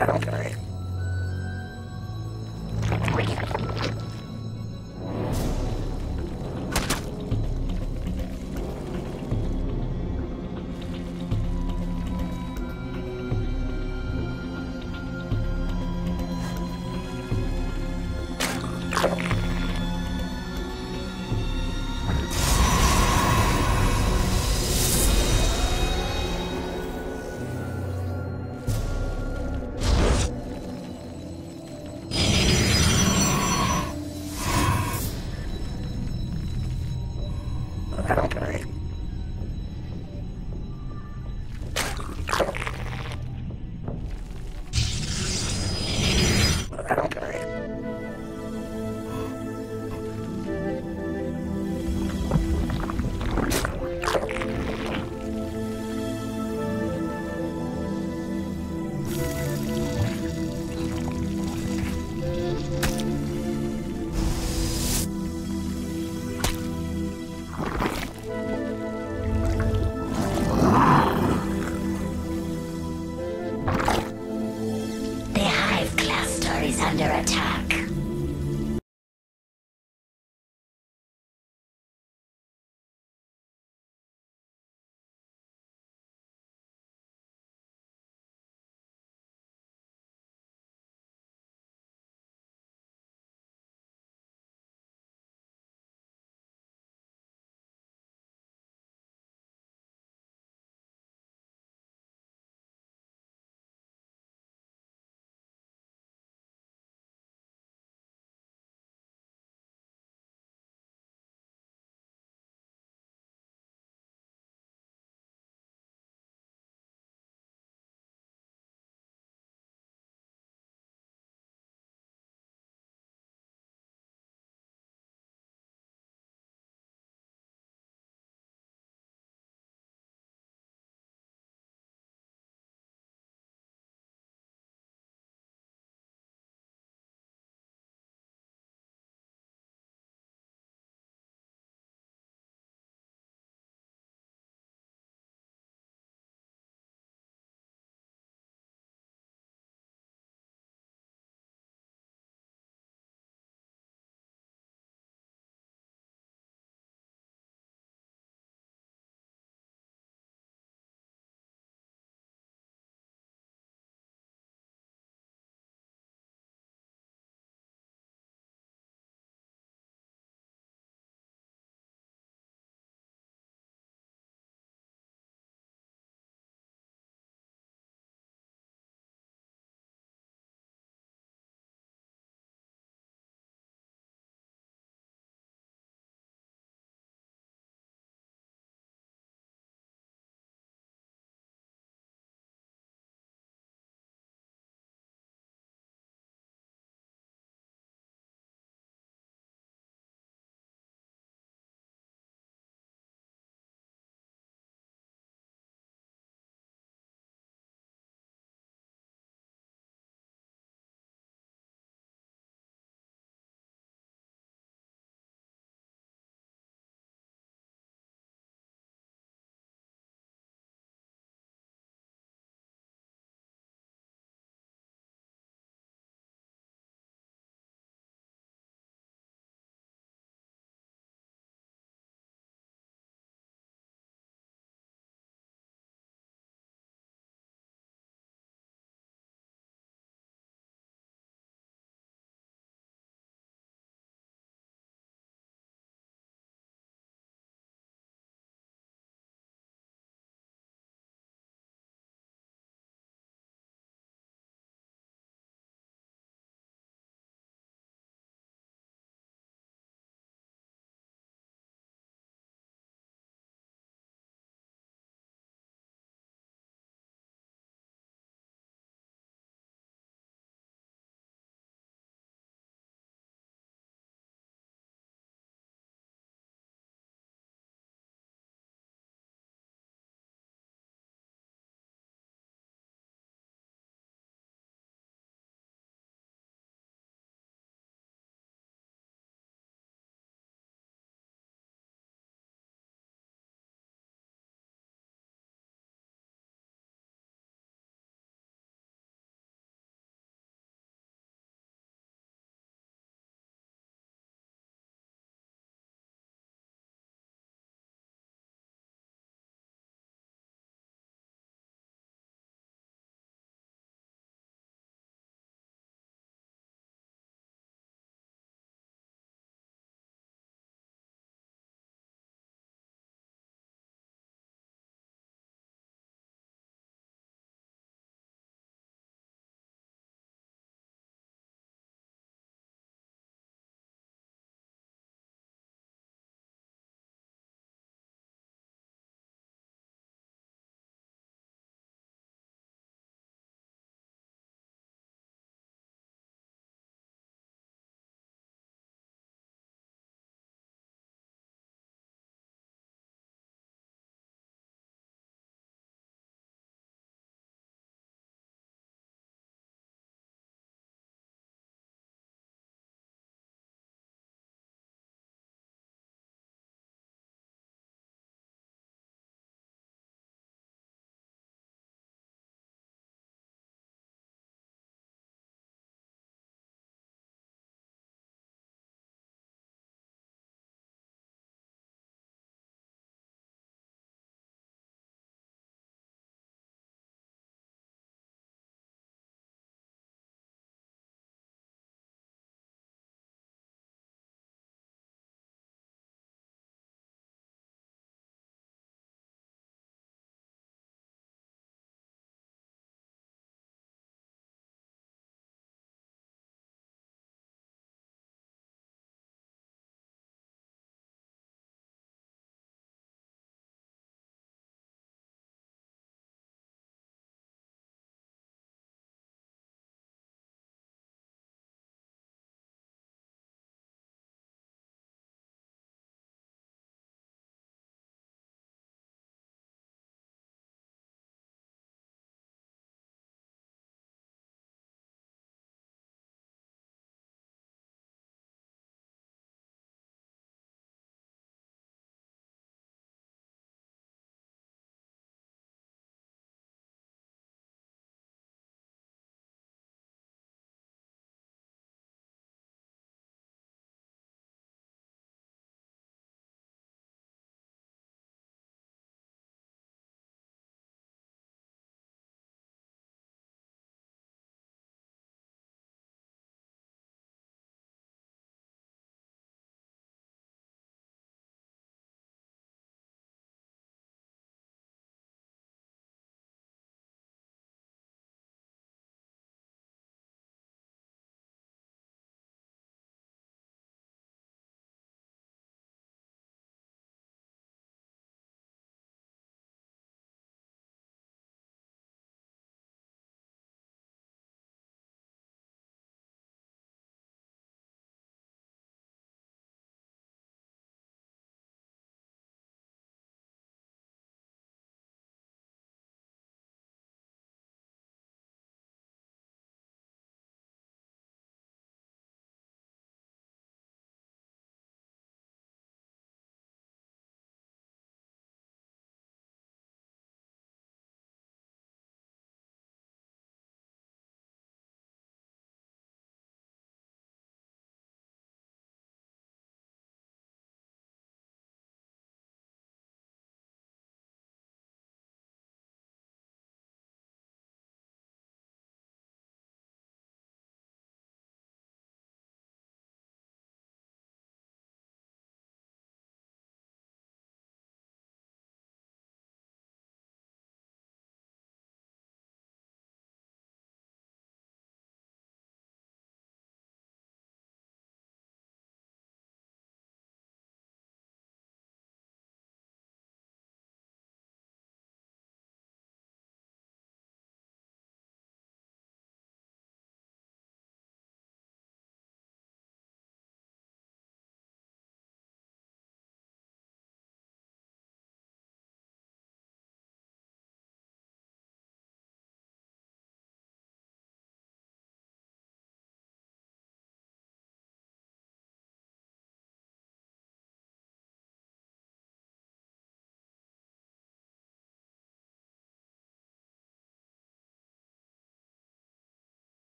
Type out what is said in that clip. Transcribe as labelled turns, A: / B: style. A: I don't care.